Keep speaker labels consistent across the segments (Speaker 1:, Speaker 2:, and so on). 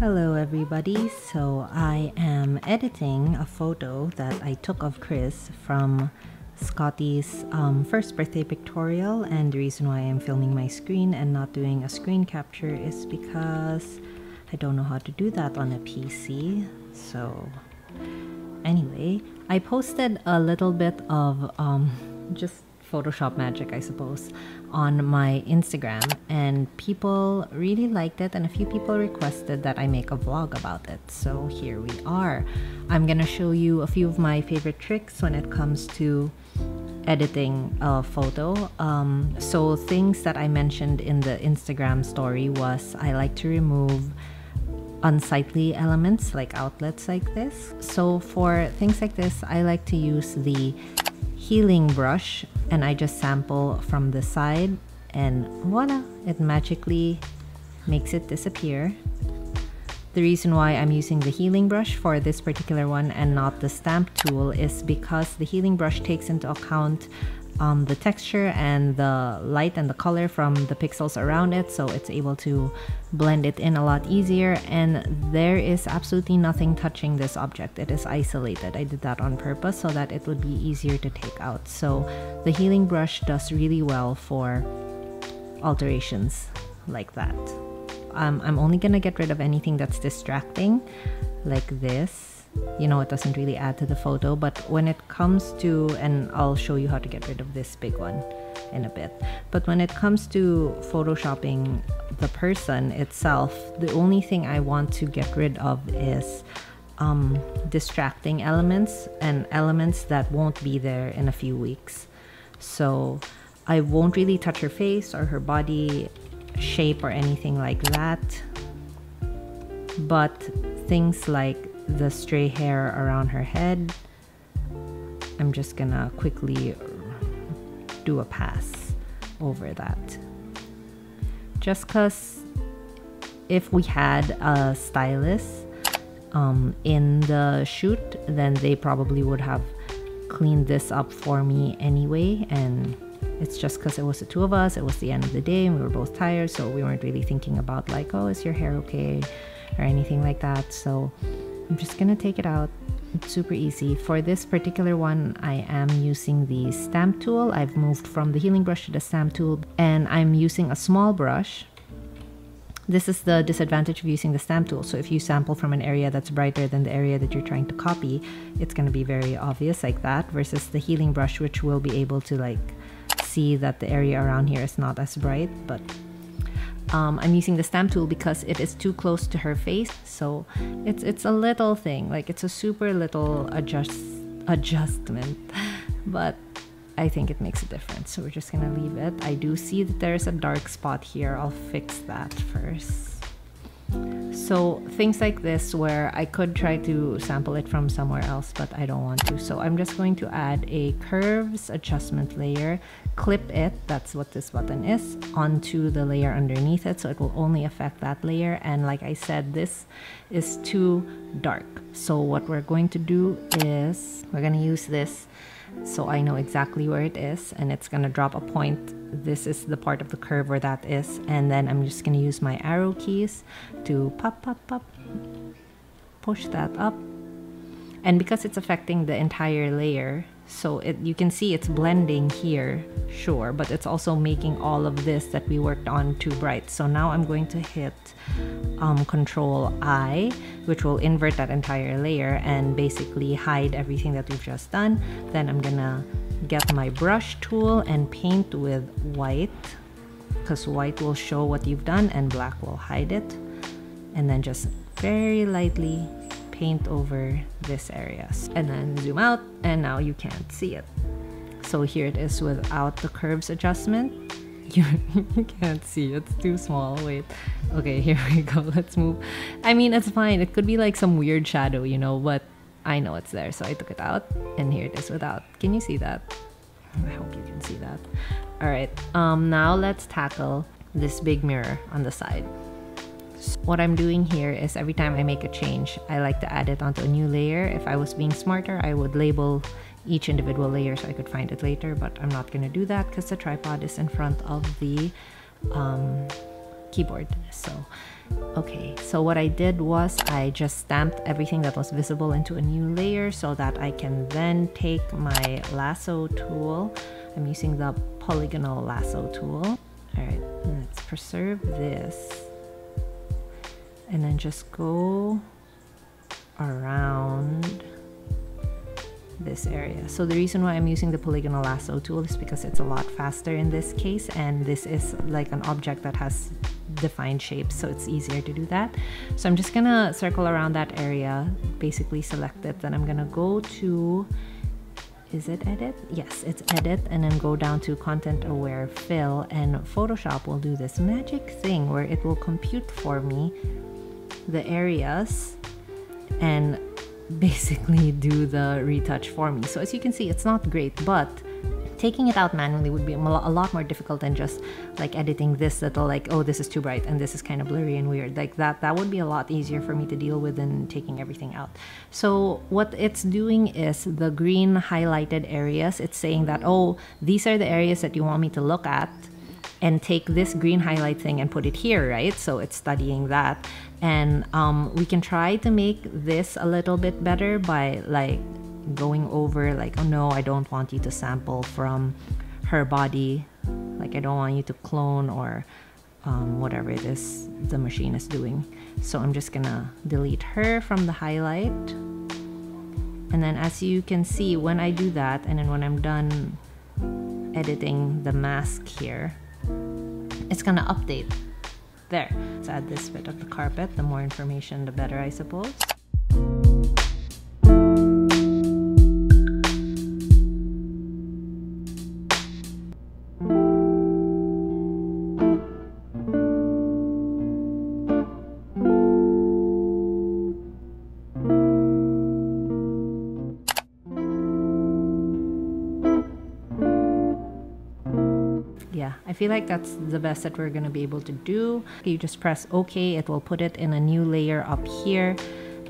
Speaker 1: Hello, everybody. So, I am editing a photo that I took of Chris from Scotty's um, first birthday pictorial. And the reason why I'm filming my screen and not doing a screen capture is because I don't know how to do that on a PC. So, anyway, I posted a little bit of um, just Photoshop magic, I suppose, on my Instagram, and people really liked it, and a few people requested that I make a vlog about it. So here we are. I'm gonna show you a few of my favorite tricks when it comes to editing a photo. Um, so things that I mentioned in the Instagram story was I like to remove unsightly elements like outlets like this. So for things like this, I like to use the healing brush and I just sample from the side and voila, it magically makes it disappear. The reason why I'm using the healing brush for this particular one and not the stamp tool is because the healing brush takes into account um, the texture and the light and the color from the pixels around it so it's able to blend it in a lot easier. And there is absolutely nothing touching this object. It is isolated. I did that on purpose so that it would be easier to take out. So the healing brush does really well for alterations like that. Um, I'm only gonna get rid of anything that's distracting like this you know it doesn't really add to the photo but when it comes to and I'll show you how to get rid of this big one in a bit but when it comes to photoshopping the person itself the only thing I want to get rid of is um, distracting elements and elements that won't be there in a few weeks. So I won't really touch her face or her body shape or anything like that. But things like the stray hair around her head. I'm just gonna quickly do a pass over that. Just because if we had a stylist um, in the shoot, then they probably would have cleaned this up for me anyway. And it's just because it was the two of us, it was the end of the day, and we were both tired, so we weren't really thinking about, like, oh, is your hair okay? or anything like that. So I'm just gonna take it out. It's super easy. For this particular one, I am using the stamp tool. I've moved from the healing brush to the stamp tool and I'm using a small brush. This is the disadvantage of using the stamp tool. So if you sample from an area that's brighter than the area that you're trying to copy, it's gonna be very obvious like that versus the healing brush, which will be able to like see that the area around here is not as bright, but um, I'm using the stamp tool because it is too close to her face. So it's it's a little thing, like it's a super little adjust adjustment, but I think it makes a difference. So we're just gonna leave it. I do see that there's a dark spot here. I'll fix that first. So things like this where I could try to sample it from somewhere else, but I don't want to. So I'm just going to add a curves adjustment layer, clip it, that's what this button is, onto the layer underneath it. So it will only affect that layer. And like I said, this is too dark. So what we're going to do is we're gonna use this so I know exactly where it is and it's gonna drop a point. This is the part of the curve where that is and then I'm just gonna use my arrow keys to pop pop pop push that up and because it's affecting the entire layer so it you can see it's blending here sure but it's also making all of this that we worked on too bright. So now I'm going to hit um, control I which will invert that entire layer and basically hide everything that we've just done. Then I'm gonna get my brush tool and paint with white because white will show what you've done and black will hide it. And then just very lightly paint over this area and then zoom out and now you can't see it. So here it is without the curves adjustment. You, you can't see it's too small. Wait. Okay here we go. Let's move. I mean it's fine. It could be like some weird shadow you know but i know it's there so i took it out and here it is without. Can you see that? I hope you can see that. All right um now let's tackle this big mirror on the side what I'm doing here is every time I make a change, I like to add it onto a new layer. If I was being smarter, I would label each individual layer so I could find it later, but I'm not going to do that because the tripod is in front of the um, keyboard. So, okay, so what I did was I just stamped everything that was visible into a new layer so that I can then take my lasso tool. I'm using the polygonal lasso tool. All right, let's preserve this and then just go around this area. So the reason why I'm using the polygonal lasso tool is because it's a lot faster in this case and this is like an object that has defined shapes so it's easier to do that. So I'm just gonna circle around that area, basically select it, then I'm gonna go to is it edit? Yes, it's edit and then go down to content aware fill and Photoshop will do this magic thing where it will compute for me the areas and basically do the retouch for me. So as you can see, it's not great, but taking it out manually would be a lot more difficult than just like editing this little like oh this is too bright and this is kind of blurry and weird like that that would be a lot easier for me to deal with than taking everything out so what it's doing is the green highlighted areas it's saying that oh these are the areas that you want me to look at and take this green highlight thing and put it here, right? So it's studying that. And um, we can try to make this a little bit better by like going over like, oh no, I don't want you to sample from her body. Like I don't want you to clone or um, whatever it is the machine is doing. So I'm just gonna delete her from the highlight. And then as you can see, when I do that, and then when I'm done editing the mask here, it's gonna update. There, let's add this bit of the carpet. The more information, the better, I suppose. Feel like that's the best that we're to be able to do you just press ok it will put it in a new layer up here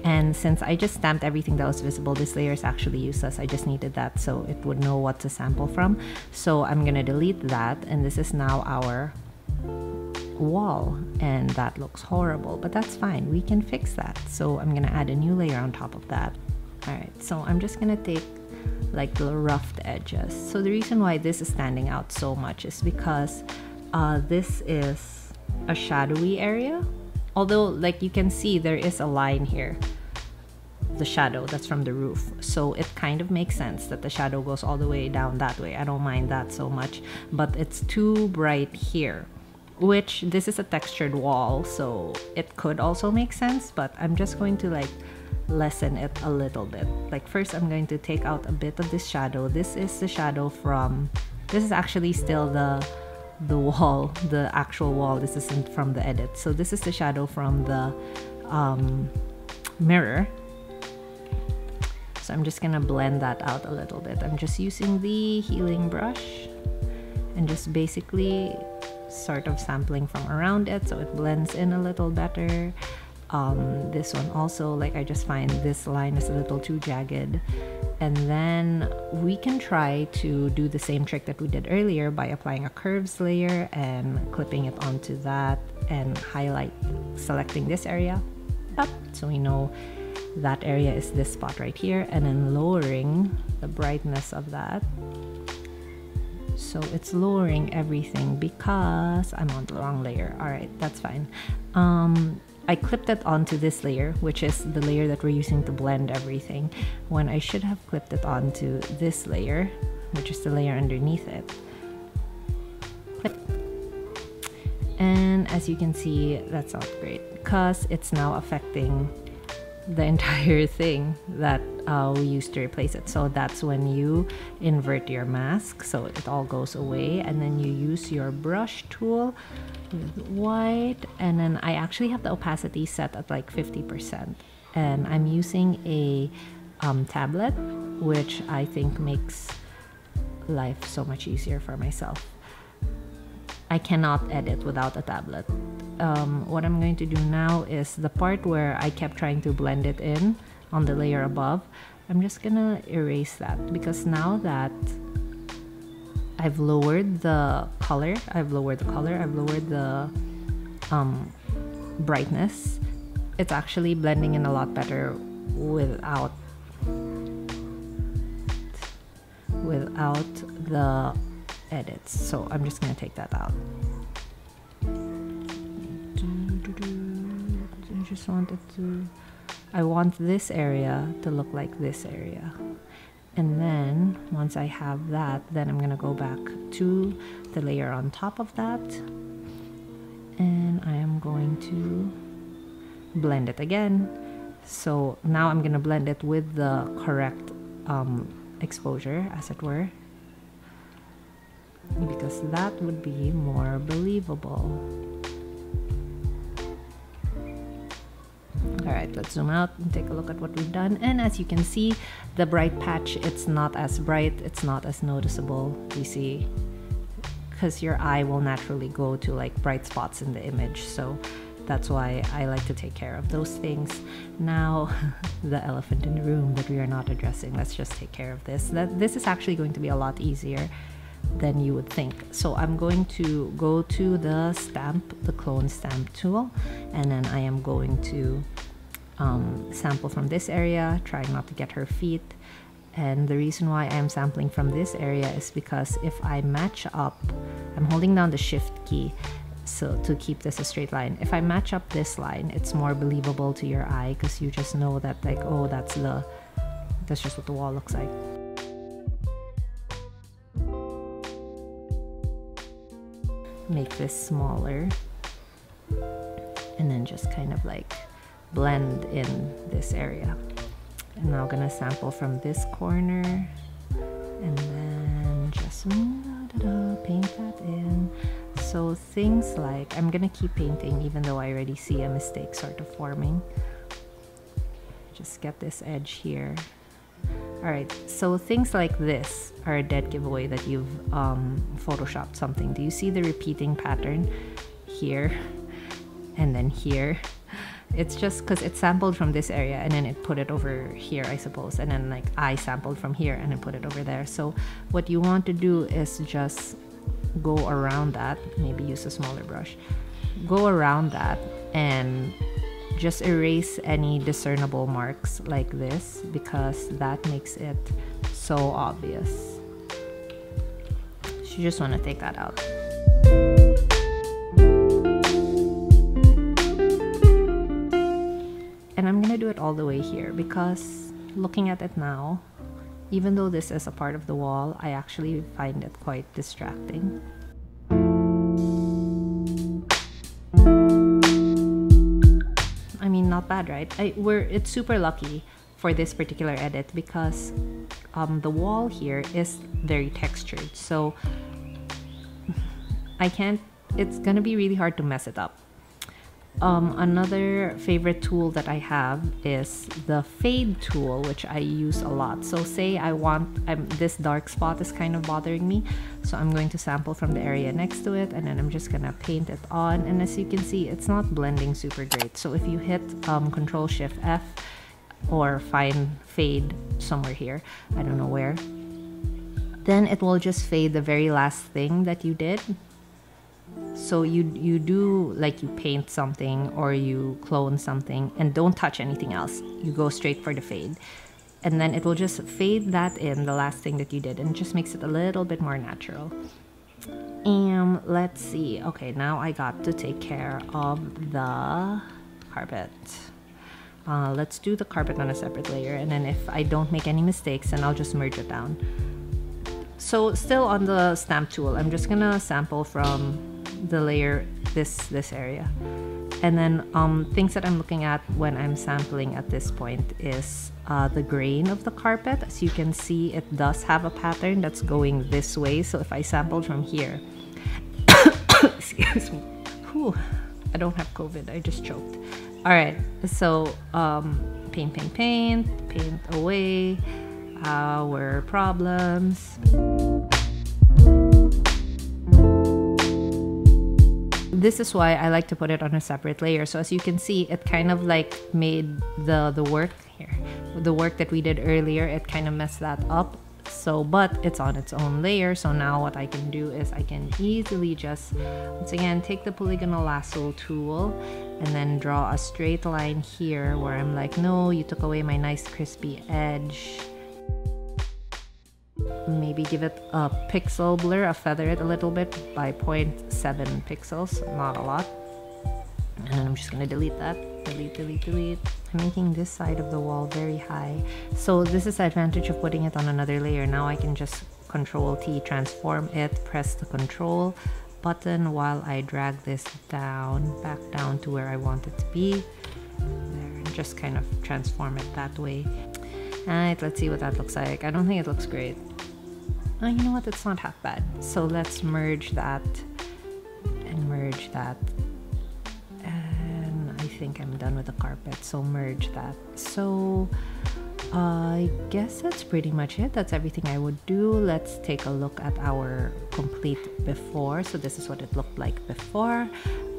Speaker 1: and since I just stamped everything that was visible, this layer is actually useless. I just needed that so it would know what to sample from. So I'm gonna delete that and this is now our wall and that looks horrible, but that's fine. We can fix that. So I'm gonna add a new layer on top of that. All right, so I'm just gonna take like the roughed edges. So the reason why this is standing out so much is because uh, this is a shadowy area. Although like you can see there is a line here, the shadow that's from the roof. So it kind of makes sense that the shadow goes all the way down that way. I don't mind that so much, but it's too bright here which this is a textured wall so it could also make sense but I'm just going to like lessen it a little bit. Like first I'm going to take out a bit of this shadow. This is the shadow from, this is actually still the the wall, the actual wall. This isn't from the edit. So this is the shadow from the um, mirror. So I'm just gonna blend that out a little bit. I'm just using the healing brush and just basically sort of sampling from around it so it blends in a little better um, this one also like I just find this line is a little too jagged. And then we can try to do the same trick that we did earlier by applying a curves layer and clipping it onto that and highlight selecting this area up so we know that area is this spot right here and then lowering the brightness of that. So it's lowering everything because I'm on the wrong layer. All right that's fine. Um, I clipped it onto this layer, which is the layer that we're using to blend everything, when I should have clipped it onto this layer, which is the layer underneath it. Clip. And as you can see, that's not great because it's now affecting the entire thing that uh, we used to replace it. So that's when you invert your mask so it all goes away and then you use your brush tool with white and then I actually have the opacity set at like 50% and I'm using a um, tablet which I think makes life so much easier for myself. I cannot edit without a tablet um, what I'm going to do now is the part where I kept trying to blend it in on the layer above I'm just gonna erase that because now that I've lowered the color I've lowered the color I've lowered the um, brightness, it's actually blending in a lot better without without the edits. So I'm just gonna take that out. I just wanted to I want this area to look like this area. And then once I have that, then I'm gonna go back to the layer on top of that. And I am going to blend it again. So now I'm gonna blend it with the correct um, exposure, as it were, because that would be more believable. all right let's zoom out and take a look at what we've done and as you can see the bright patch it's not as bright it's not as noticeable you see because your eye will naturally go to like bright spots in the image so that's why I like to take care of those things. Now, the elephant in the room that we are not addressing, let's just take care of this. That this is actually going to be a lot easier than you would think. So I'm going to go to the stamp, the clone stamp tool, and then I am going to um, sample from this area, trying not to get her feet. And the reason why I'm sampling from this area is because if I match up, I'm holding down the shift key so to keep this a straight line. If I match up this line, it's more believable to your eye because you just know that like, oh, that's the, that's just what the wall looks like. Make this smaller and then just kind of like blend in this area. I'm now gonna sample from this corner and then just paint that in. So things like, I'm gonna keep painting even though I already see a mistake sort of forming. Just get this edge here. All right, so things like this are a dead giveaway that you've um, photoshopped something. Do you see the repeating pattern here and then here? It's just because it sampled from this area and then it put it over here, I suppose. And then like I sampled from here and then put it over there. So what you want to do is just go around that. Maybe use a smaller brush. Go around that and just erase any discernible marks like this because that makes it so obvious. So you just want to take that out. It all the way here because looking at it now even though this is a part of the wall I actually find it quite distracting. I mean not bad right? I, we're it's super lucky for this particular edit because um, the wall here is very textured. So I can't it's gonna be really hard to mess it up um, another favorite tool that I have is the fade tool, which I use a lot. So say I want, I'm, this dark spot is kind of bothering me. So I'm going to sample from the area next to it and then I'm just gonna paint it on. And as you can see, it's not blending super great. So if you hit um, Control Shift F or find fade somewhere here, I don't know where, then it will just fade the very last thing that you did so you you do like you paint something or you clone something and don't touch anything else. You go straight for the fade. And then it will just fade that in the last thing that you did and just makes it a little bit more natural. And let's see. Okay now i got to take care of the carpet. Uh, let's do the carpet on a separate layer and then if i don't make any mistakes then i'll just merge it down. So still on the stamp tool i'm just gonna sample from the layer this this area. And then um, things that I'm looking at when I'm sampling at this point is uh, the grain of the carpet. As you can see it does have a pattern that's going this way. So if I sampled from here excuse me Whew, I don't have COVID I just choked. All right so um, paint paint paint paint away our problems this is why I like to put it on a separate layer. So as you can see, it kind of like made the, the work here, the work that we did earlier, it kind of messed that up. so but it's on its own layer so now what I can do is I can easily just once again take the polygonal lasso tool and then draw a straight line here where I'm like no you took away my nice crispy edge maybe give it a pixel blur, a feather it a little bit by 0.7 pixels, not a lot. And I'm just gonna delete that, delete, delete, delete. I'm making this side of the wall very high. So this is the advantage of putting it on another layer. Now I can just control T, transform it, press the control button while I drag this down, back down to where I want it to be. There, and just kind of transform it that way. Alright, let's see what that looks like. I don't think it looks great. Oh, you know what? It's not half bad. So let's merge that and merge that. And I think I'm done with the carpet. So merge that. So I guess that's pretty much it. That's everything I would do. Let's take a look at our complete before. So this is what it looked like before.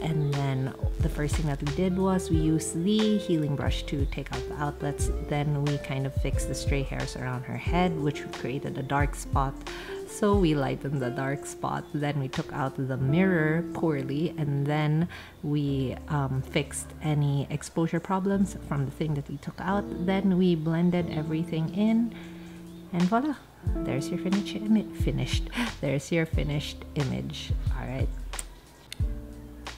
Speaker 1: And then the first thing that we did was we used the healing brush to take out the outlets. Then we kind of fixed the stray hairs around her head, which created a dark spot so we lightened the dark spot. Then we took out the mirror poorly and then we um, fixed any exposure problems from the thing that we took out. Then we blended everything in and voila, there's your finished image. Finished. There's your finished image. All right.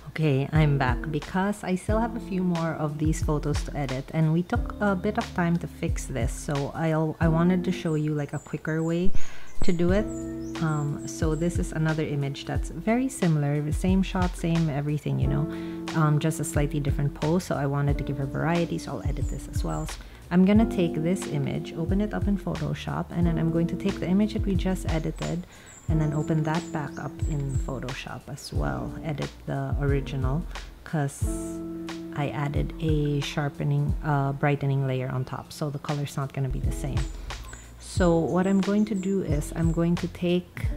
Speaker 1: Okay, I'm back because I still have a few more of these photos to edit and we took a bit of time to fix this. So I'll I wanted to show you like a quicker way to do it. Um, so this is another image that's very similar, the same shot, same everything, you know, um, just a slightly different pose. So I wanted to give her variety, so I'll edit this as well. I'm gonna take this image, open it up in Photoshop, and then I'm going to take the image that we just edited and then open that back up in Photoshop as well. Edit the original because I added a sharpening, uh, brightening layer on top. So the color's not gonna be the same. So what I'm going to do is I'm going to take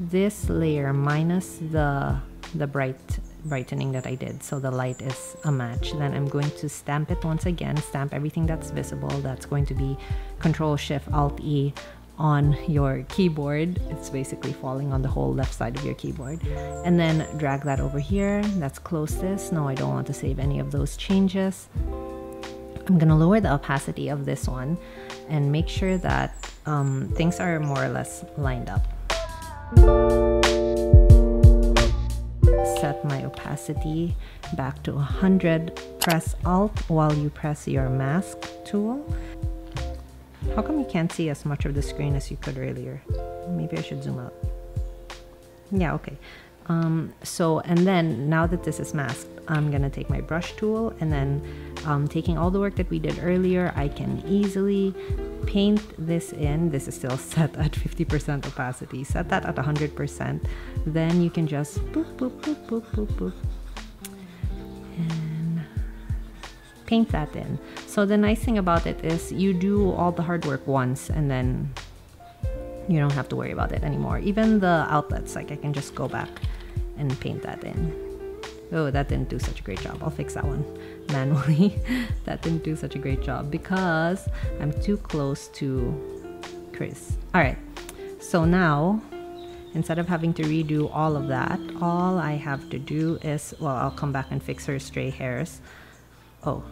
Speaker 1: this layer minus the the bright brightening that I did. So the light is a match. Then I'm going to stamp it once again stamp everything that's visible. That's going to be control shift alt E on your keyboard. It's basically falling on the whole left side of your keyboard. And then drag that over here. Let's close this. No I don't want to save any of those changes I'm gonna lower the opacity of this one and make sure that um, things are more or less lined up. Set my opacity back to 100. Press Alt while you press your mask tool. How come you can't see as much of the screen as you could earlier? Maybe I should zoom out. Yeah, okay. Um, so, and then now that this is masked, I'm gonna take my brush tool and then um, taking all the work that we did earlier, I can easily paint this in. This is still set at 50% opacity. Set that at 100%. Then you can just boop, boop, boop, boop, boop, boop. And paint that in. So the nice thing about it is you do all the hard work once and then you don't have to worry about it anymore. Even the outlets, like I can just go back and paint that in. Oh, that didn't do such a great job. I'll fix that one manually. that didn't do such a great job because I'm too close to Chris. All right, so now instead of having to redo all of that, all I have to do is, well, I'll come back and fix her stray hairs. Oh,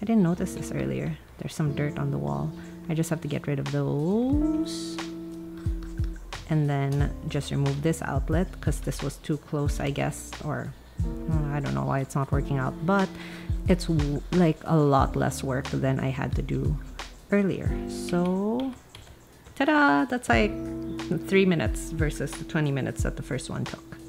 Speaker 1: I didn't notice this earlier. There's some dirt on the wall. I just have to get rid of those and then just remove this outlet because this was too close I guess or Uh, I don't know why it's not working out but it's like a lot less work than I had to do earlier. So ta-da! That's like three minutes versus the 20 minutes that the first one took